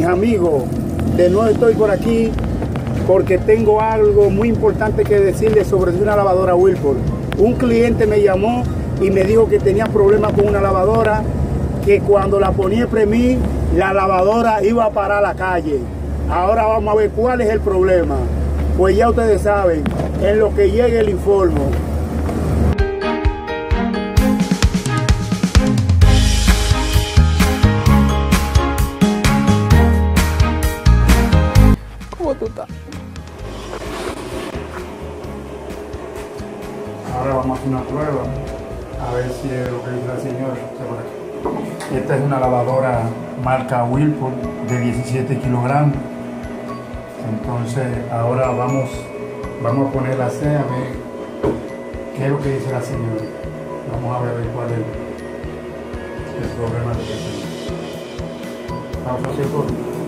amigos, de nuevo estoy por aquí porque tengo algo muy importante que decirles sobre una lavadora Whirlpool. Un cliente me llamó y me dijo que tenía problemas con una lavadora, que cuando la ponía premir, la lavadora iba a parar a la calle. Ahora vamos a ver cuál es el problema. Pues ya ustedes saben, en lo que llegue el informe. Ahora vamos a hacer una prueba, a ver si lo que dice la señora. Esta es una lavadora marca Whirlpool de 17 kilogramos. Entonces ahora vamos, vamos a poner la C a ver qué es lo que dice la señora. Vamos a ver cuál es el problema que tenemos. Vamos a hacer todo.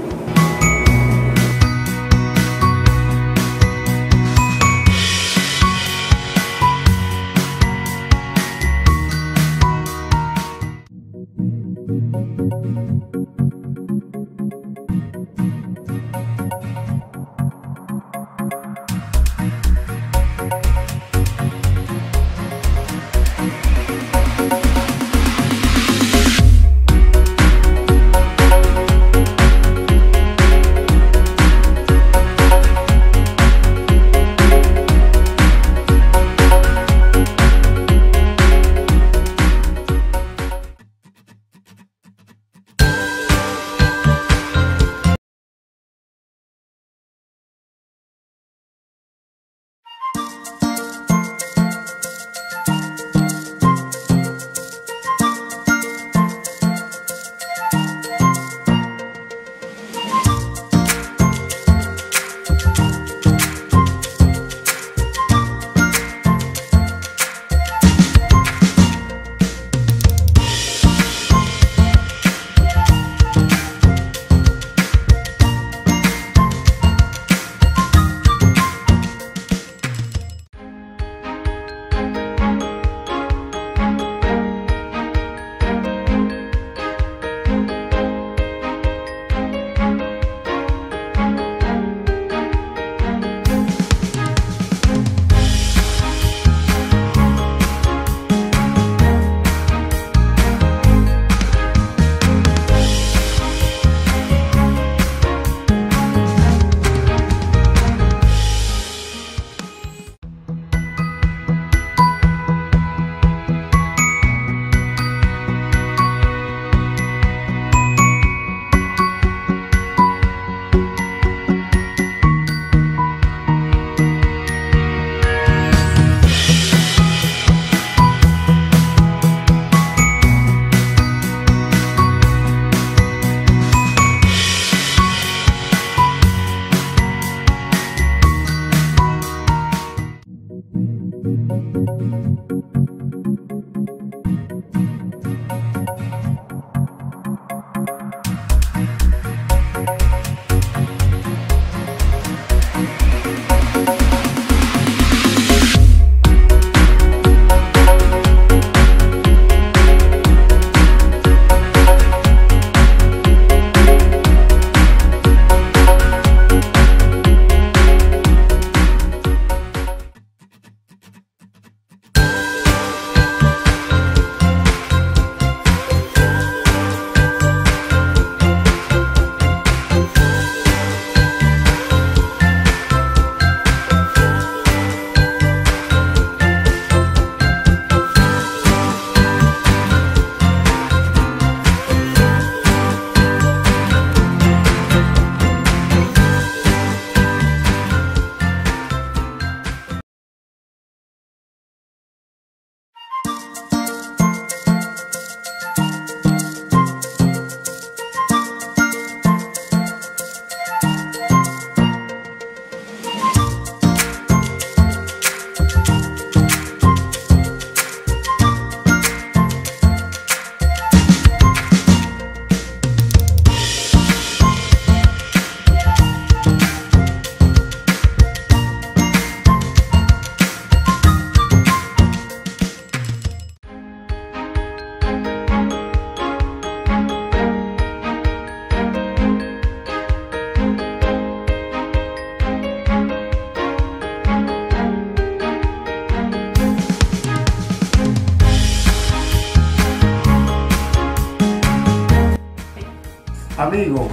you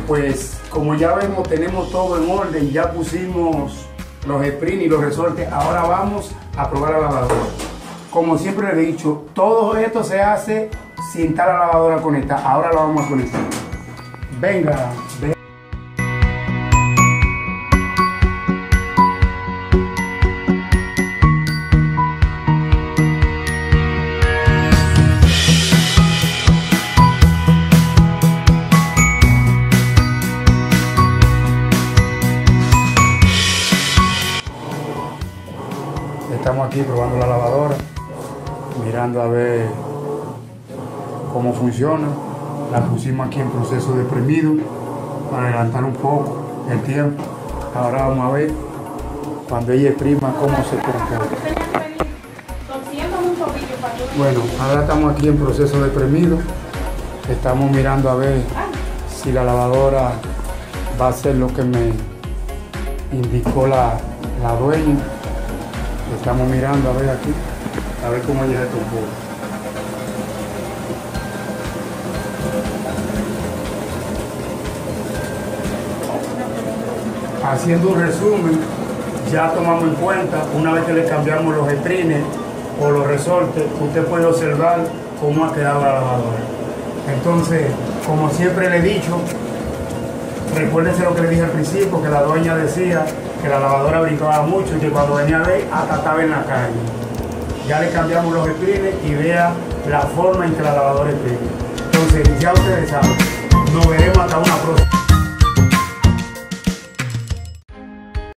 pues como ya vemos tenemos todo en orden, ya pusimos los sprints y los resortes, ahora vamos a probar la lavadora. Como siempre he dicho, todo esto se hace sin estar la lavadora conectada, ahora la vamos a conectar. Venga, venga. Probando la lavadora, mirando a ver cómo funciona. La pusimos aquí en proceso de premido para adelantar un poco el tiempo. Ahora vamos a ver cuando ella exprima cómo se comporta. Bueno, ahora estamos aquí en proceso de premido. Estamos mirando a ver si la lavadora va a hacer lo que me indicó la, la dueña. Estamos mirando a ver aquí, a ver cómo ella se comporta. Haciendo un resumen, ya tomamos en cuenta, una vez que le cambiamos los sprines o los resortes, usted puede observar cómo ha quedado la lavadora. Entonces, como siempre le he dicho, recuérdense lo que le dije al principio, que la dueña decía que la lavadora brincaba mucho y que cuando venía a ver, hasta estaba en la calle. Ya le cambiamos los sprines y vea la forma en que la lavadora exprime. Entonces, ya ustedes saben, nos veremos